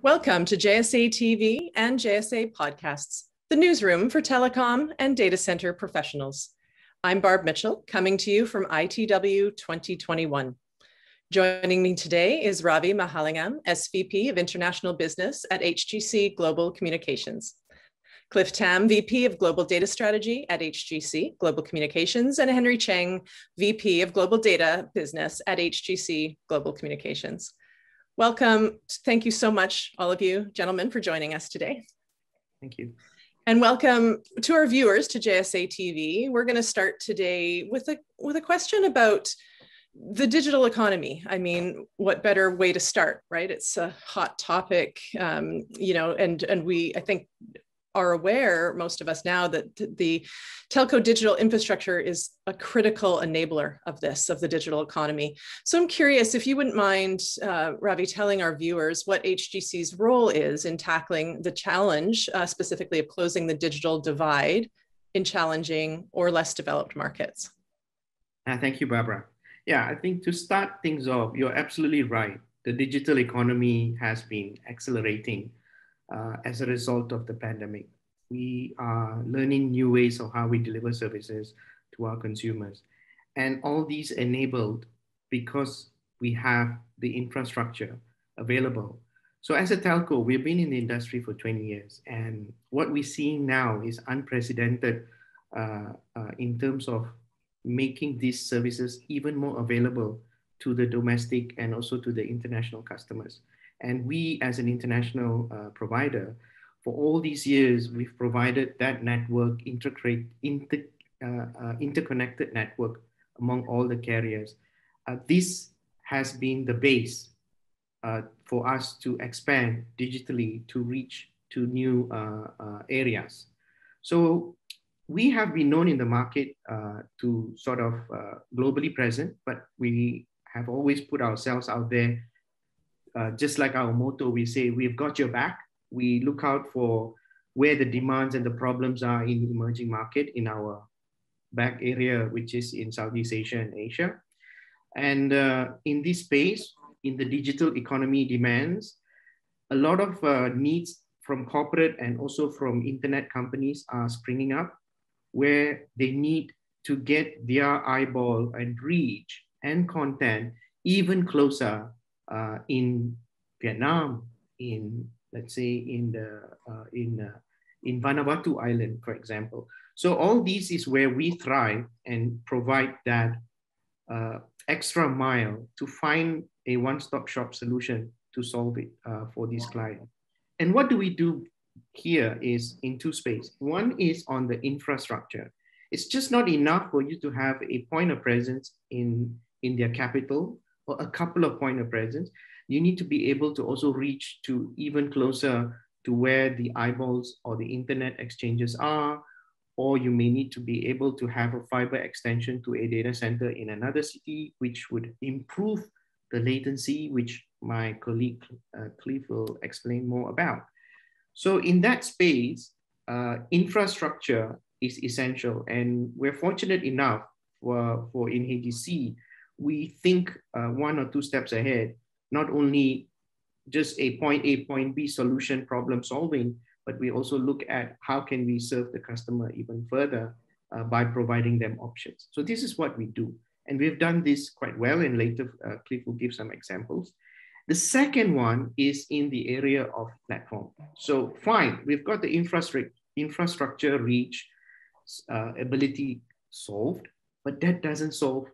Welcome to JSA TV and JSA Podcasts, the newsroom for telecom and data center professionals. I'm Barb Mitchell, coming to you from ITW 2021. Joining me today is Ravi Mahalingam, SVP of International Business at HGC Global Communications. Cliff Tam, VP of Global Data Strategy at HGC Global Communications, and Henry Cheng, VP of Global Data Business at HGC Global Communications. Welcome. Thank you so much, all of you gentlemen, for joining us today. Thank you. And welcome to our viewers to JSA TV. We're going to start today with a, with a question about the digital economy. I mean, what better way to start, right? It's a hot topic, um, you know, and, and we, I think, are aware, most of us now, that the telco digital infrastructure is a critical enabler of this, of the digital economy. So I'm curious if you wouldn't mind, uh, Ravi, telling our viewers what HGC's role is in tackling the challenge, uh, specifically of closing the digital divide in challenging or less developed markets. Uh, thank you, Barbara. Yeah, I think to start things off, you're absolutely right. The digital economy has been accelerating uh, as a result of the pandemic. We are learning new ways of how we deliver services to our consumers. And all these enabled because we have the infrastructure available. So as a telco, we've been in the industry for 20 years. And what we're seeing now is unprecedented uh, uh, in terms of making these services even more available to the domestic and also to the international customers. And we, as an international uh, provider, for all these years, we've provided that network, inter, uh, uh, interconnected network among all the carriers. Uh, this has been the base uh, for us to expand digitally to reach to new uh, areas. So we have been known in the market to sort of globally present, but we have always put ourselves out there uh, just like our motto, we say, we've got your back. We look out for where the demands and the problems are in the emerging market in our back area, which is in Southeast Asia and Asia. And uh, in this space, in the digital economy demands, a lot of uh, needs from corporate and also from internet companies are springing up where they need to get their eyeball and reach and content even closer uh, in Vietnam, in let's say in the uh, in uh, in Vanuatu Island, for example. So all these is where we thrive and provide that uh, extra mile to find a one-stop shop solution to solve it uh, for this client. And what do we do here is in two space. One is on the infrastructure. It's just not enough for you to have a point of presence in, in their capital a couple of point of presence, you need to be able to also reach to even closer to where the eyeballs or the internet exchanges are, or you may need to be able to have a fiber extension to a data center in another city, which would improve the latency, which my colleague uh, Cliff will explain more about. So in that space, uh, infrastructure is essential. And we're fortunate enough for, for in HGC we think uh, one or two steps ahead, not only just a point A, point B solution problem solving, but we also look at how can we serve the customer even further uh, by providing them options. So this is what we do. And we've done this quite well and later uh, Cliff will give some examples. The second one is in the area of platform. So fine, we've got the infrastructure, infrastructure reach, uh, ability solved, but that doesn't solve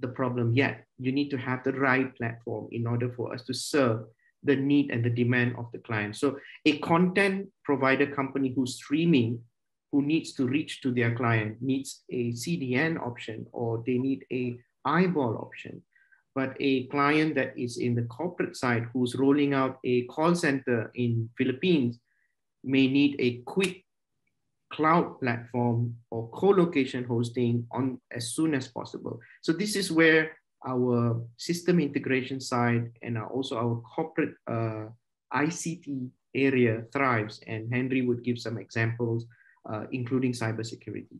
the problem yet. You need to have the right platform in order for us to serve the need and the demand of the client. So a content provider company who's streaming, who needs to reach to their client needs a CDN option or they need a eyeball option. But a client that is in the corporate side who's rolling out a call center in Philippines may need a quick cloud platform or co-location hosting on as soon as possible. So this is where our system integration side and also our corporate uh, ICT area thrives. And Henry would give some examples, uh, including cybersecurity.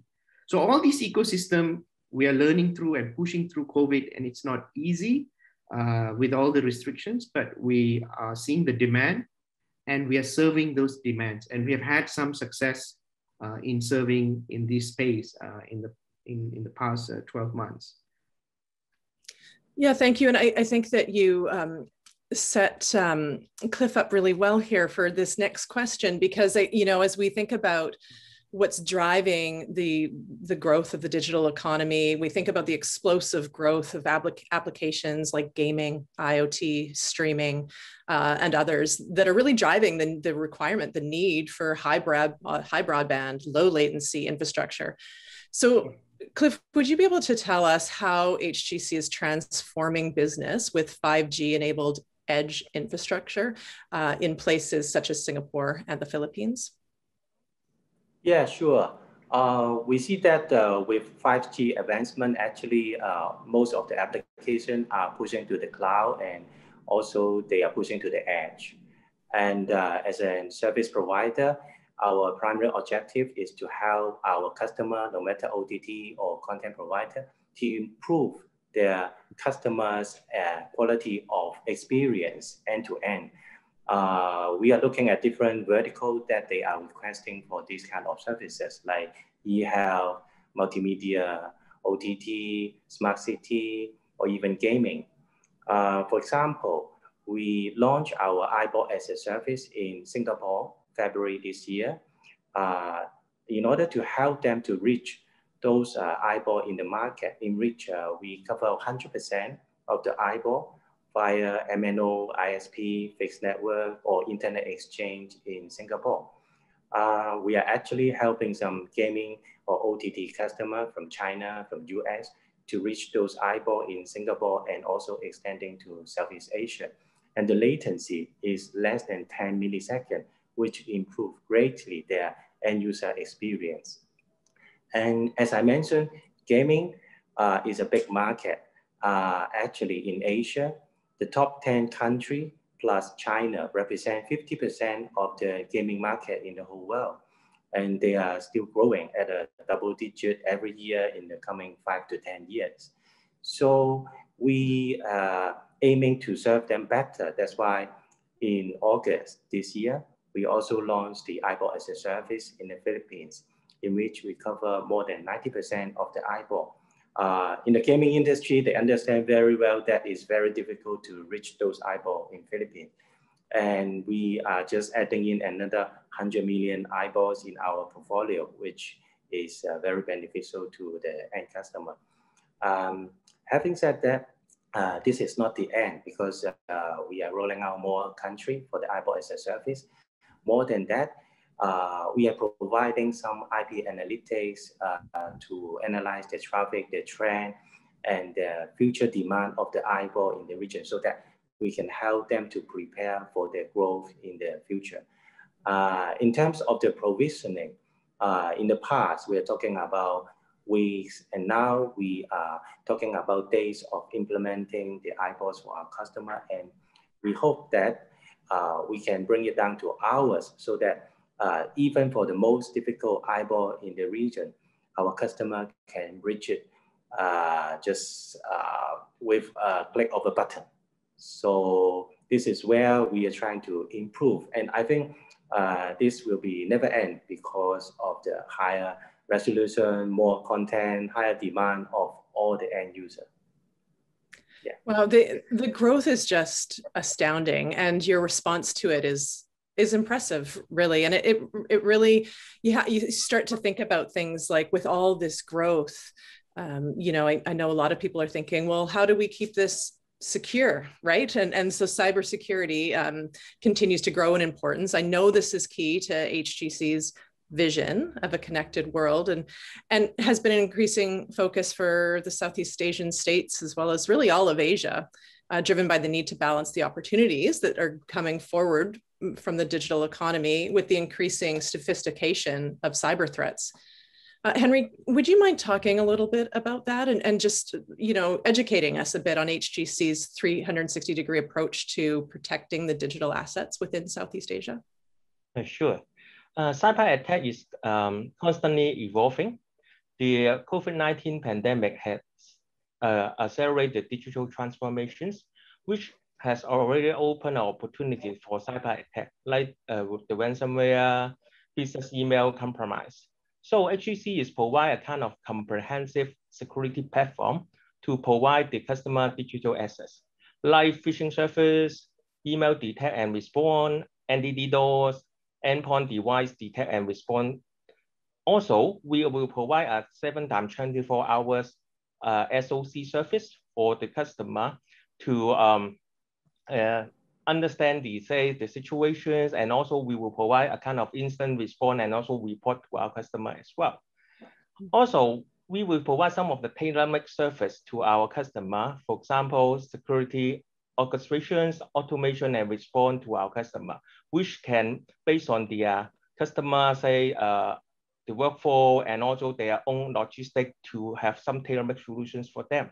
So all these ecosystem we are learning through and pushing through COVID, and it's not easy uh, with all the restrictions, but we are seeing the demand and we are serving those demands. And we have had some success uh, in serving in this space uh, in, the, in, in the past uh, 12 months. Yeah, thank you. And I, I think that you um, set um, Cliff up really well here for this next question because, I, you know, as we think about what's driving the the growth of the digital economy. We think about the explosive growth of applic- applications like gaming iot streaming uh, and others that are really driving the, the requirement the need for high, broad, uh, high broadband low latency infrastructure. So cliff would you be able to tell us how hgc is transforming business with 5g enabled edge infrastructure uh, in places such as singapore and the philippines yeah, sure. Uh, we see that uh, with 5G advancement, actually, uh, most of the applications are pushing to the cloud and also they are pushing to the edge. And uh, as a service provider, our primary objective is to help our customer, no matter OTT or content provider, to improve their customers' uh, quality of experience end to end uh, we are looking at different verticals that they are requesting for these kind of services like e-health, multimedia, OTT, smart city, or even gaming. Uh, for example, we launched our eyeball as a service in Singapore, February this year, uh, in order to help them to reach those uh, eyeball in the market, in which uh, we cover 100% of the eyeball via MNO, ISP, fixed network, or internet exchange in Singapore. Uh, we are actually helping some gaming or OTT customer from China, from US, to reach those eyeball in Singapore and also extending to Southeast Asia. And the latency is less than 10 milliseconds, which improve greatly their end user experience. And as I mentioned, gaming uh, is a big market. Uh, actually in Asia, the top 10 country plus China represent 50% of the gaming market in the whole world. And they are still growing at a double digit every year in the coming five to 10 years. So we are aiming to serve them better. That's why in August this year, we also launched the eyeball as a service in the Philippines, in which we cover more than 90% of the eyeball uh, in the gaming industry, they understand very well that it's very difficult to reach those eyeballs in Philippines. And we are just adding in another 100 million eyeballs in our portfolio, which is uh, very beneficial to the end customer. Um, having said that, uh, this is not the end because uh, we are rolling out more country for the eyeball as a service. More than that, uh, we are providing some IP analytics uh, to analyze the traffic, the trend, and the future demand of the eyeball in the region so that we can help them to prepare for their growth in the future. Uh, in terms of the provisioning, uh, in the past, we are talking about weeks, and now we are talking about days of implementing the eyeballs for our customer. And we hope that uh, we can bring it down to hours so that uh, even for the most difficult eyeball in the region, our customer can reach it uh, just uh, with a click of a button. So this is where we are trying to improve. And I think uh, this will be never end because of the higher resolution, more content, higher demand of all the end user. Yeah. Wow, the, the growth is just astounding and your response to it is is impressive really. And it it, it really you ha- you start to think about things like with all this growth um, you know I, I know a lot of people are thinking well how do we keep this secure right? And and so cybersecurity um, continues to grow in importance. I know this is key to hgc's vision of a connected world and and has been an increasing focus for the southeast asian states as well as really all of asia uh, driven by the need to balance the opportunities that are coming forward from the digital economy with the increasing sophistication of cyber threats. Uh, Henry, would you mind talking a little bit about that and, and just, you know, educating us a bit on HGC's 360 degree approach to protecting the digital assets within Southeast Asia? Uh, sure. Uh, cyber attack is um, constantly evolving. The uh, COVID-19 pandemic has uh, accelerated digital transformations, which has already opened opportunities for cyber attack, like uh, with the ransomware, business email compromise. So HGC is provide a kind of comprehensive security platform to provide the customer digital access, like phishing service, email detect and respond, anti-DDoS, endpoint device detect and respond. Also, we will provide a seven times 24 hours uh, SOC service for the customer to um, uh, understand the say the situations and also we will provide a kind of instant response and also report to our customer as well. Also, we will provide some of the tailor-made service to our customer. For example, security orchestrations, automation, and response to our customer, which can, based on the uh, customer, say, uh, the workflow and also their own logistic to have some tailor-made solutions for them.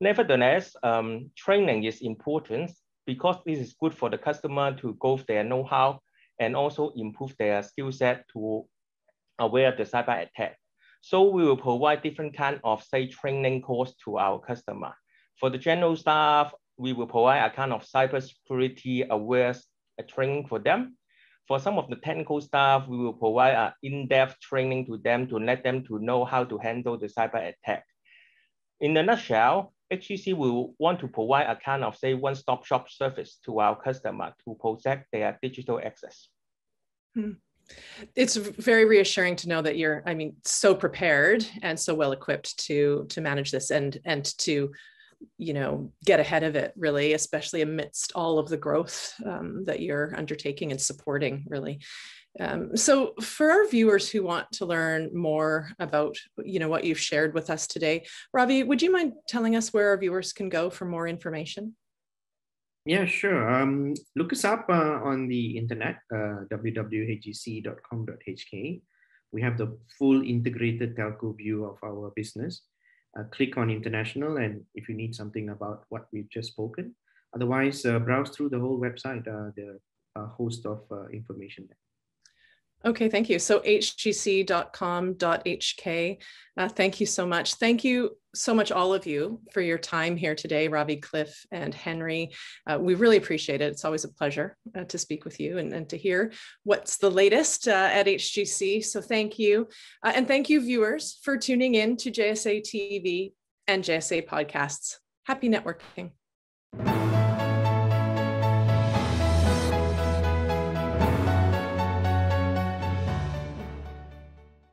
Nevertheless, um, training is important because this is good for the customer to go their know-how and also improve their skill set to aware of the cyber attack. So we will provide different kind of say training course to our customer. For the general staff, we will provide a kind of cybersecurity aware training for them. For some of the technical staff, we will provide an in-depth training to them to let them to know how to handle the cyber attack. In a nutshell, HGC will want to provide a kind of say one-stop shop service to our customer to protect their digital access. Hmm. It's very reassuring to know that you're, I mean, so prepared and so well equipped to to manage this and and to you know get ahead of it really especially amidst all of the growth um, that you're undertaking and supporting really um, so for our viewers who want to learn more about you know what you've shared with us today ravi would you mind telling us where our viewers can go for more information yeah sure um, look us up uh, on the internet uh, www.hgc.com.hk we have the full integrated telco view of our business uh, click on international and if you need something about what we've just spoken. Otherwise, uh, browse through the whole website, uh, the host of uh, information there. Okay, thank you. So hgc.com.hk. Uh, thank you so much. Thank you so much, all of you, for your time here today, Ravi, Cliff, and Henry. Uh, we really appreciate it. It's always a pleasure uh, to speak with you and, and, to hear what's the latest uh, at HGC. So thank you. Uh, and thank you, viewers, for tuning in to JSA TV and JSA podcasts. Happy networking.